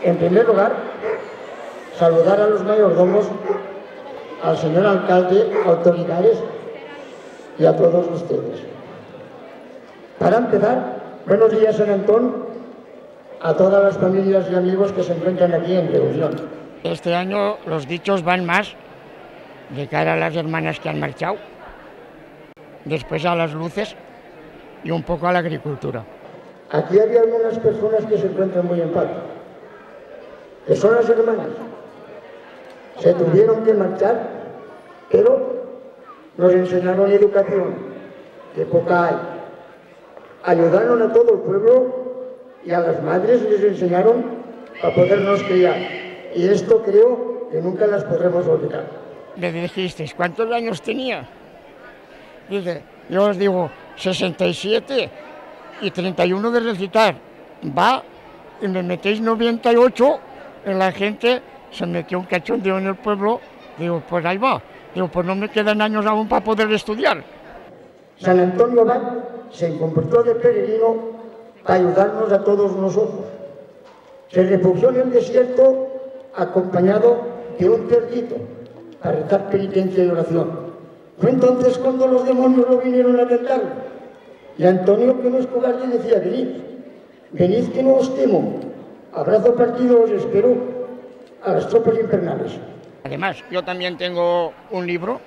primer lugar, saludar a los mayordomos, al señor alcalde, autoridades y a todos ustedes. Para empezar, buenos días San Antón a todas las familias y amigos que se encuentran aquí en reunión. Este año los dichos van más de cara a las hermanas que han marchado, después a las luces y un poco a la agricultura. Aquí había algunas personas que se encuentran muy en paz, que son las hermanas. Se tuvieron que marchar, pero nos enseñaron educación, que poca hay. Ayudaron a todo el pueblo y a las madres les enseñaron a podernos criar. Y esto creo que nunca las podremos olvidar. Me dijisteis, ¿cuántos años tenía? Dice, yo os digo, 67 y 31 de recitar. Va y me metéis 98 en la gente, se metió un cachondeo en el pueblo. Digo, pues ahí va. Digo, pues no me quedan años aún para poder estudiar. San Antonio Abad se comportó de peregrino para ayudarnos a todos nosotros. Se refugió en el desierto acompañado de un cerdito para rezar penitencia y oración. Fue entonces cuando los demonios lo vinieron a tentar. Y Antonio, que no es cobarde, decía, venid, venid que no os temo. Abrazo partido os espero a las tropas infernales. Además, yo también tengo un libro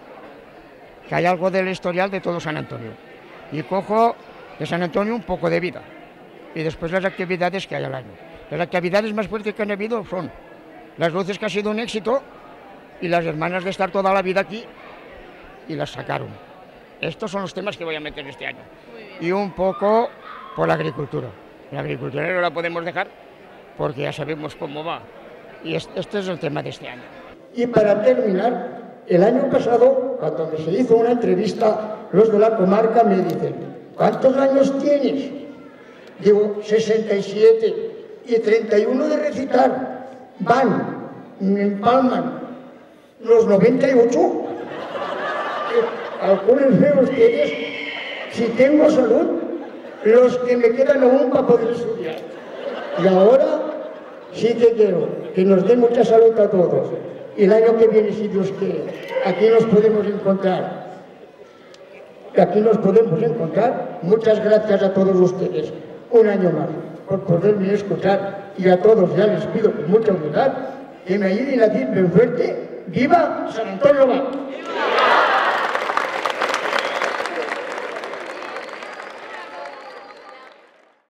que hay algo del historial de todo San Antonio. Y cojo de San Antonio un poco de vida. Y después las actividades que hay al año. Las actividades más fuertes que han habido son las luces que ha sido un éxito y las hermanas de estar toda la vida aquí y las sacaron. Estos son los temas que voy a meter este año. Y un poco por la agricultura. La agricultura no la podemos dejar porque ya sabemos cómo va. Y este es el tema de este año. Y para terminar, el año pasado, cuando se hizo una entrevista, los de la comarca me dicen, ¿cuántos años tienes? Digo, 67 y 31 de recitar. Van, me empalman los 98. Calculen ustedes, si tengo salud, los que me quedan aún para poder estudiar. Y ahora sí que quiero que nos dé mucha salud a todos. El año que viene, si Dios quiere, aquí nos podemos encontrar. Aquí nos podemos encontrar. Muchas gracias a todos ustedes. Un año más por poderme escuchar. Y a todos ya les pido con mucha humildad que me ayuden a decir bien fuerte, ¡Viva San Antonio!